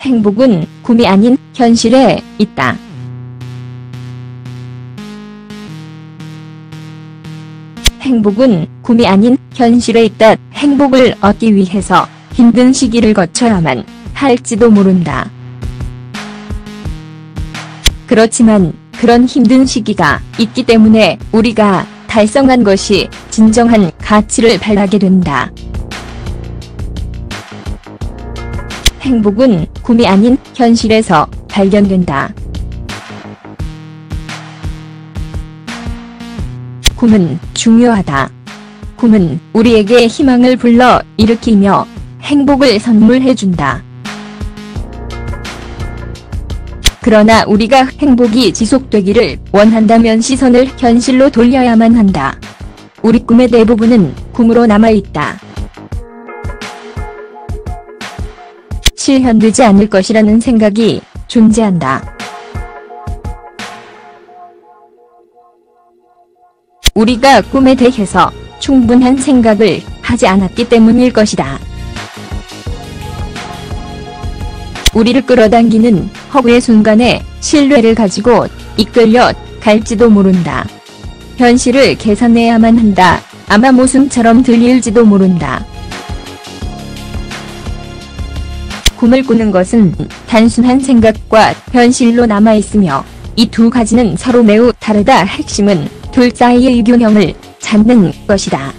행복은 꿈이 아닌 현실에 있다. 행복은 꿈이 아닌 현실에 있다. 행복을 얻기 위해서 힘든 시기를 거쳐야만 할지도 모른다. 그렇지만 그런 힘든 시기가 있기 때문에 우리가 달성한 것이 진정한 가치를 발하게 된다. 행복은 꿈이 아닌 현실에서 발견된다. 꿈은 중요하다. 꿈은 우리에게 희망을 불러 일으키며 행복을 선물해준다. 그러나 우리가 행복이 지속되기를 원한다면 시선을 현실로 돌려야만 한다. 우리 꿈의 대부분은 꿈으로 남아있다. 실현되지 않을 것이라는 생각이 존재한다. 우리가 꿈에 대해서 충분한 생각을 하지 않았기 때문일 것이다. 우리를 끌어당기는 허구의 순간에 신뢰를 가지고 이끌려 갈지도 모른다. 현실을 계산해야만 한다. 아마 모순처럼 들릴지도 모른다. 꿈을 꾸는 것은 단순한 생각과 현실로 남아있으며 이 두 가지는 서로 매우 다르다. 핵심은 둘 사이의 균형을 찾는 것이다.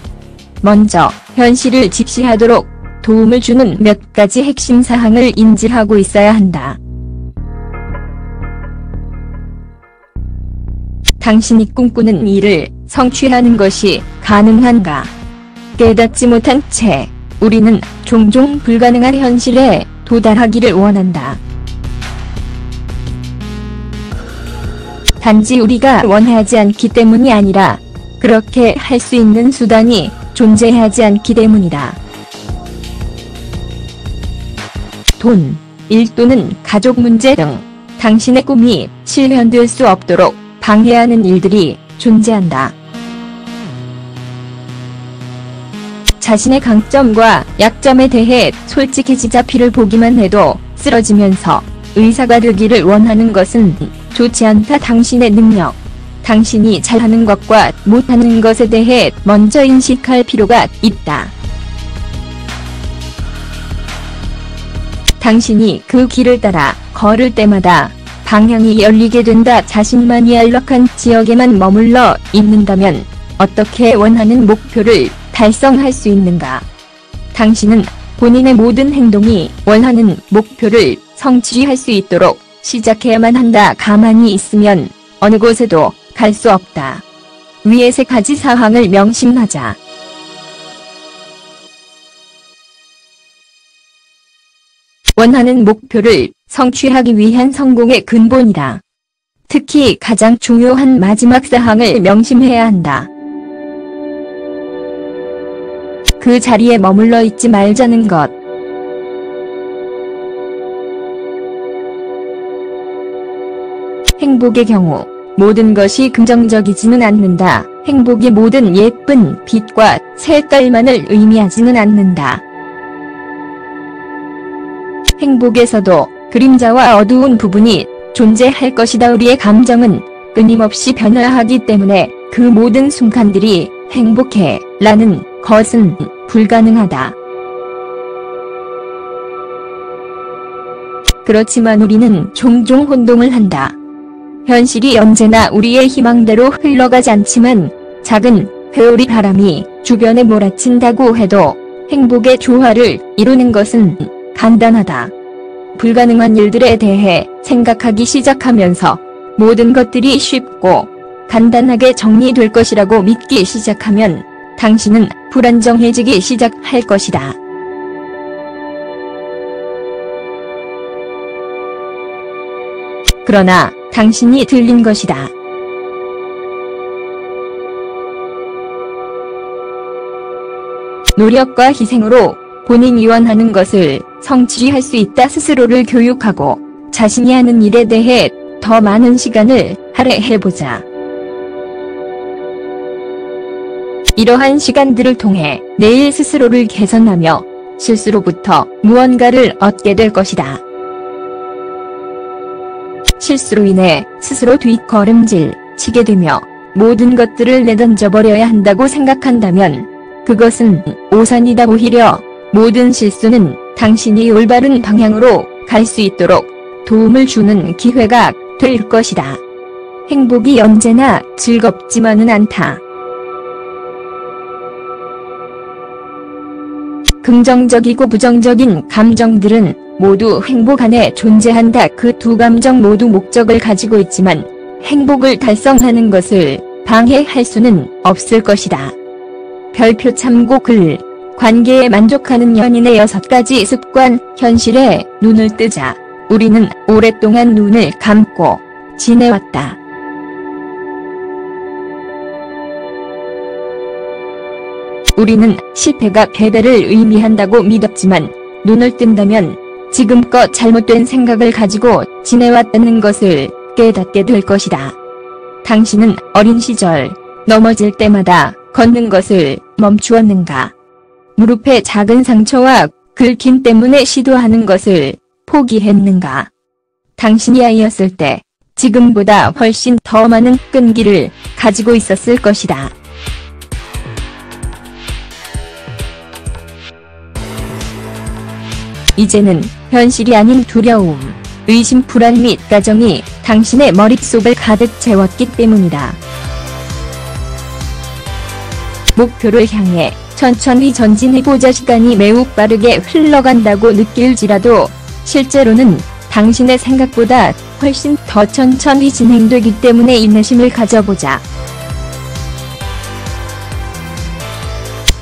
먼저 현실을 직시하도록 도움을 주는 몇 가지 핵심 사항을 인지하고 있어야 한다. 당신이 꿈꾸는 일을 성취하는 것이 가능한가? 깨닫지 못한 채 우리는 종종 불가능한 현실에 도달하기를 원한다. 단지 우리가 원하지 않기 때문이 아니라 그렇게 할 수 있는 수단이 존재하지 않기 때문이다. 돈, 일 또는 가족 문제 등 당신의 꿈이 실현될 수 없도록 방해하는 일들이 존재한다. 자신의 강점과 약점에 대해 솔직해지자 피를 보기만 해도 쓰러지면서 의사가 되기를 원하는 것은 좋지 않다. 당신의 능력, 당신이 잘하는 것과 못하는 것에 대해 먼저 인식할 필요가 있다. 당신이 그 길을 따라 걸을 때마다 방향이 열리게 된다. 자신만이 안락한 지역에만 머물러 있는다면 어떻게 원하는 목표를 달성할 수 있는가? 당신은 본인의 모든 행동이 원하는 목표를 성취할 수 있도록 시작해야만 한다. 가만히 있으면 어느 곳에도 갈 수 없다. 위의 세 가지 사항을 명심하자. 원하는 목표를 성취하기 위한 성공의 근본이다. 특히 가장 중요한 마지막 사항을 명심해야 한다. 그 자리에 머물러 있지 말자는 것. 행복의 경우 모든 것이 긍정적이지는 않는다. 행복이 모든 예쁜 빛과 색깔만을 의미하지는 않는다. 행복에서도 그림자와 어두운 부분이 존재할 것이다. 우리의 감정은 끊임없이 변화하기 때문에 그 모든 순간들이 행복해 라는 것은 불가능하다. 그렇지만 우리는 종종 혼동을 한다. 현실이 언제나 우리의 희망대로 흘러가지 않지만 작은 회오리 바람이 주변에 몰아친다고 해도 행복의 조화를 이루는 것은 간단하다. 불가능한 일들에 대해 생각하기 시작하면서 모든 것들이 쉽고 간단하게 정리될 것이라고 믿기 시작하면 당신은 불안정해지기 시작할 것이다. 그러나 당신이 들린 것이다. 노력과 희생으로 본인 이 원하는 것을 성취할 수 있다 스스로를 교육하고 자신이 하는 일에 대해 더 많은 시간을 할애해보자. 이러한 시간들을 통해 내일 스스로를 개선하며 실수로부터 무언가를 얻게 될 것이다. 실수로 인해 스스로 뒷걸음질 치게 되며 모든 것들을 내던져버려야 한다고 생각한다면 그것은 오산이다 오히려 모든 실수는 당신이 올바른 방향으로 갈 수 있도록 도움을 주는 기회가 될 것이다. 행복이 언제나 즐겁지만은 않다. 긍정적이고 부정적인 감정들은 모두 행복 안에 존재한다. 그 두 감정 모두 목적을 가지고 있지만 행복을 달성하는 것을 방해할 수는 없을 것이다. 별표 참고 글 관계에 만족하는 연인의 여섯 가지 습관 현실에 눈을 뜨자 우리는 오랫동안 눈을 감고 지내왔다. 우리는 실패가 패배를 의미한다고 믿었지만 눈을 뜬다면 지금껏 잘못된 생각을 가지고 지내왔다는 것을 깨닫게 될 것이다. 당신은 어린 시절 넘어질 때마다 걷는 것을 멈추었는가? 무릎에 작은 상처와 긁힘 때문에 시도하는 것을 포기했는가? 당신이 아이였을 때 지금보다 훨씬 더 많은 끈기를 가지고 있었을 것이다. 이제는 현실이 아닌 두려움, 의심 불안 및 가정이 당신의 머릿속을 가득 채웠기 때문이다. 목표를 향해 천천히 전진해보자 시간이 매우 빠르게 흘러간다고 느낄지라도 실제로는 당신의 생각보다 훨씬 더 천천히 진행되기 때문에 인내심을 가져보자.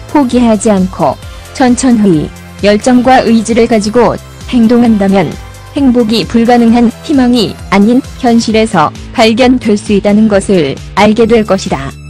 포기하지 않고 천천히 열정과 의지를 가지고 행동한다면 행복이 불가능한 희망이 아닌 현실에서 발견될 수 있다는 것을 알게 될 것이다.